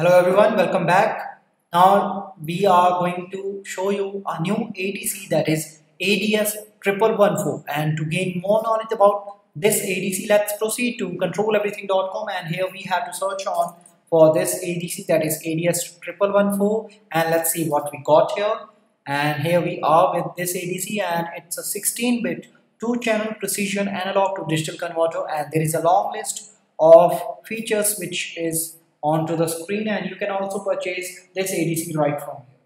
Hello everyone, welcome back. Now we are going to show you a new ADC that is ADS 1114 and to gain more knowledge about this ADC let's proceed to controleverything.com and here we have to search on for this ADC that is ADS 1114 and let's see what we got here. And here we are with this ADC and it's a 16-bit two channel precision analog to digital converter. And there is a long list of features which is onto the screen and you can also purchase this ADC right from here.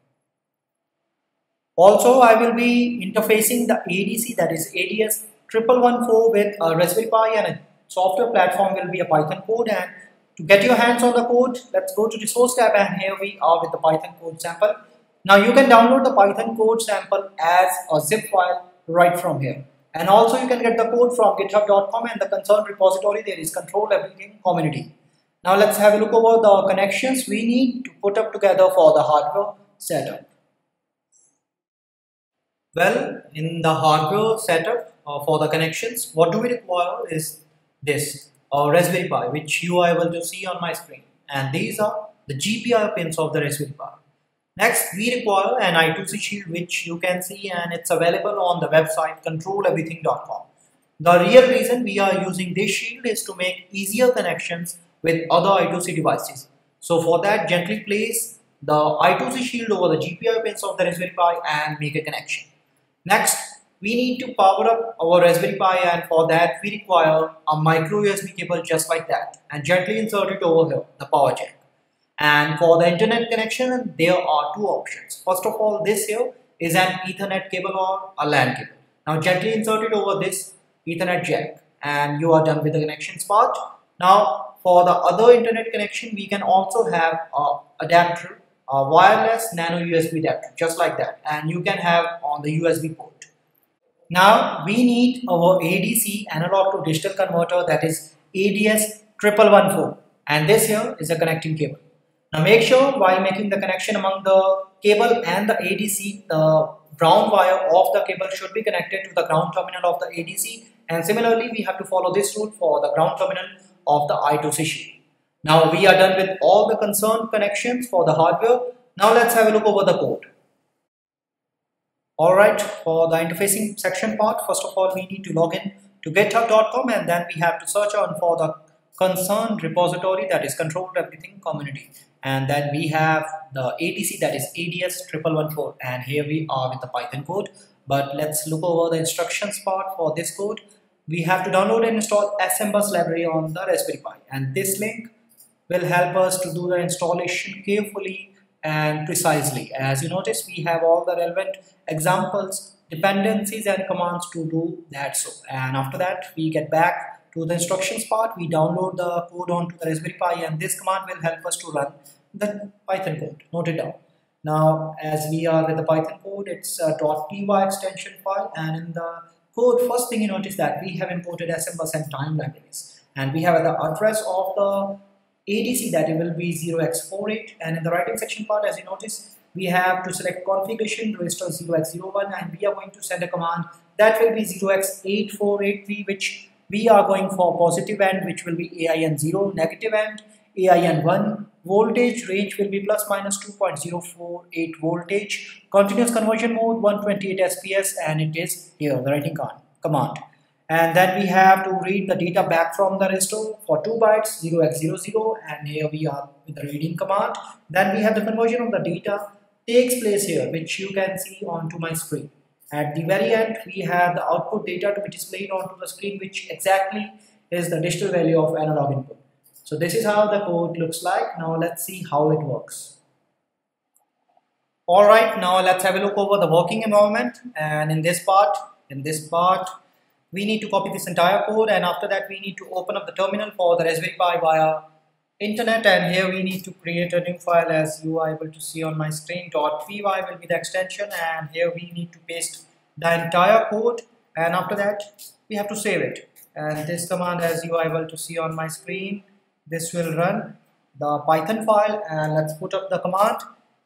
Also, I will be interfacing the ADC that is ADS 1114 with a Raspberry Pi and a software platform will be a Python code and to get your hands on the code, let's go to the source tab and here we are with the Python code sample. Now you can download the Python code sample as a zip file right from here. And also you can get the code from github.com and the concerned repository there is control everything community. Now let's have a look over the connections we need to put up together for the hardware setup. Well, in the hardware setup uh, for the connections, what do we require is this, a Raspberry Pi, which you are able to see on my screen. And these are the GPIO pins of the Raspberry Pi. Next, we require an I2C shield which you can see and it's available on the website controleverything.com. The real reason we are using this shield is to make easier connections with other I2C devices. So for that, gently place the I2C shield over the GPIO pins of the Raspberry Pi and make a connection. Next, we need to power up our Raspberry Pi and for that we require a micro USB cable just like that and gently insert it over here, the power jack. And for the internet connection, there are two options. First of all, this here is an Ethernet cable or a LAN cable. Now gently insert it over this Ethernet jack and you are done with the connections part. Now for the other internet connection, we can also have a adapter, a wireless nano USB adapter, just like that. And you can have on the USB port. Now we need our ADC analog to digital converter that is ADS 1114 and this here is a connecting cable. Now make sure while making the connection among the cable and the ADC, the brown wire of the cable should be connected to the ground terminal of the ADC and similarly we have to follow this rule for the ground terminal of the I2C shield. Now we are done with all the concerned connections for the hardware. Now let's have a look over the code. Alright, for the interfacing section part, first of all we need to log in to github.com and then we have to search on for the concerned repository that is controlled everything community and then we have the ADC that is ADS 1114 and here we are with the Python code but let's look over the instructions part for this code we have to download and install SMBus library on the Raspberry Pi and this link will help us to do the installation carefully and precisely as you notice we have all the relevant examples dependencies and commands to do that so and after that we get back to the instructions part, we download the code onto the Raspberry Pi and this command will help us to run the Python code. Note it down. Now, as we are with the Python code, it's a .py extension file and in the code, first thing you notice that we have imported SMBus and time libraries. And we have the address of the ADC that it will be 0x48 and in the writing section part, as you notice, we have to select configuration register 0x01 and we are going to send a command that will be 0x8483 which we are going for positive end which will be AIN 0, negative end AIN 1, voltage range will be plus minus 2.048 voltage, continuous conversion mode 128 SPS and it is here the writing command. And then we have to read the data back from the register for 2 bytes 0x00 and here we are with the reading command. Then we have the conversion of the data takes place here which you can see onto my screen. At the very end, we have the output data to be displayed onto the screen, which exactly is the digital value of analog input. So this is how the code looks like. Now let's see how it works. Alright, now let's have a look over the working environment. And in this part, in this part, we need to copy this entire code and after that we need to open up the terminal for the Raspberry Pi via internet and here we need to create a new file as you are able to see on my screen .py will be the extension and here we need to paste the entire code and after that we have to save it and this command as you are able to see on my screen this will run the python file and let's put up the command.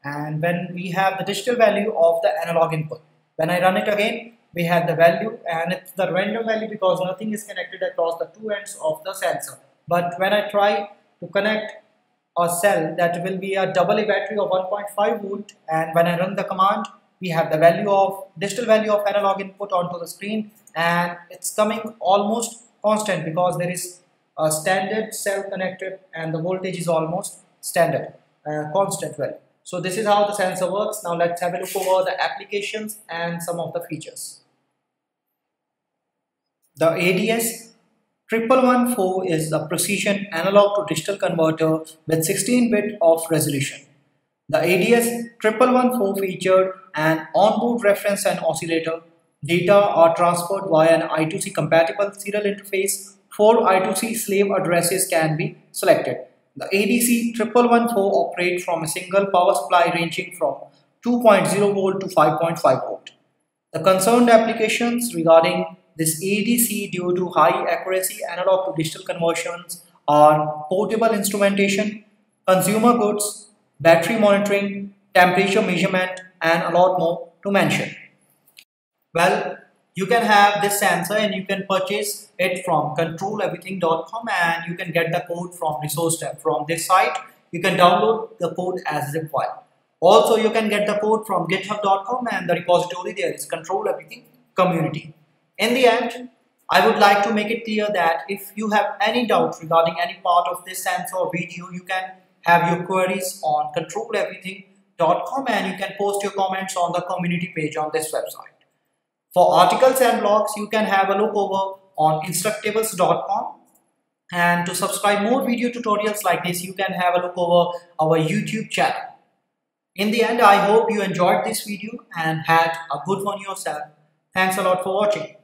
And when we have the digital value of the analog input when I run it again we have the value and it's the random value because nothing is connected across the two ends of the sensor but when I try to connect a cell that will be a double A battery of 1.5 volt and when I run the command we have the value of digital value of analog input onto the screen and it's coming almost constant because there is standard cell connected and the voltage is almost standard uh, constant value so this is how the sensor works now let's have a look over the applications and some of the features the ADS Triple One Four is a precision analog to digital converter with 16 bit of resolution. The ADS Triple One Four featured an onboard reference and oscillator. Data are transferred via an I2C compatible serial interface. Four I2C slave addresses can be selected. The ADC Triple One Four operates from a single power supply ranging from 2.0 volt to 5.5 volt. The concerned applications regarding this ADC due to high accuracy analog to digital conversions are portable instrumentation, consumer goods, battery monitoring, temperature measurement and a lot more to mention. Well, you can have this sensor and you can purchase it from controleverything.com and you can get the code from resource tab. From this site, you can download the code as zip file. Also, you can get the code from github.com and the repository there is control everything community. In the end, I would like to make it clear that if you have any doubt regarding any part of this sensor video, you can have your queries on controleverything.com and you can post your comments on the community page on this website. For articles and blogs, you can have a look over on instructables.com and to subscribe more video tutorials like this, you can have a look over our YouTube channel. In the end, I hope you enjoyed this video and had a good one yourself. Thanks a lot for watching.